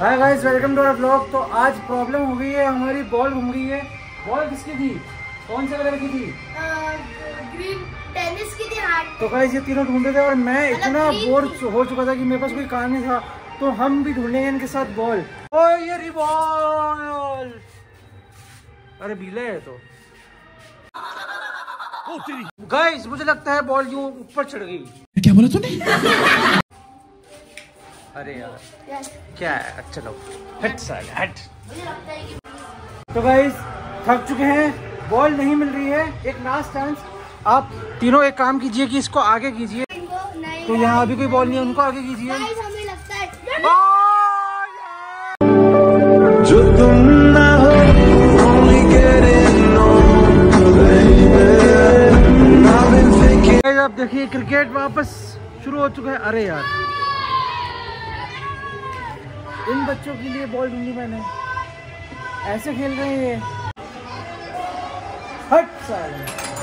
Hi guys welcome to our blog तो आज problem हो गई है हमारी बॉल घूम गई है। बॉल किसकी थी? कौन से कलर की थी? ग्रीन टेनिस की थी हार्ट तो गाइस ये तीनों ढूंढे थे और मैं मतलब इतना बोर हो चुका था कि मेरे पास कोई काम नहीं था। तो हम भी ढूंढेंगे इनके साथ बॉल ओ ये रही बॉल अरे बीले है तो। गाइस मुझे लगता है बॉल यूँ ऊपर चढ़ गई। क्या बोला तूने? अरे यार। क्या है? चलो हट साले हट तो भाई थक चुके हैं। बॉल नहीं मिल रही है। एक लास्ट चांस आप तीनों एक काम कीजिए कि इसको आगे कीजिए। तो यहाँ अभी कोई बॉल नहीं है उनको आगे कीजिए। है जो तुम ना हो Guys, आप देखिए क्रिकेट वापस शुरू हो चुका है। अरे यार। इन बच्चों के लिए बॉल दूँगी मैंने ऐसे खेल रहे हैं। हट साले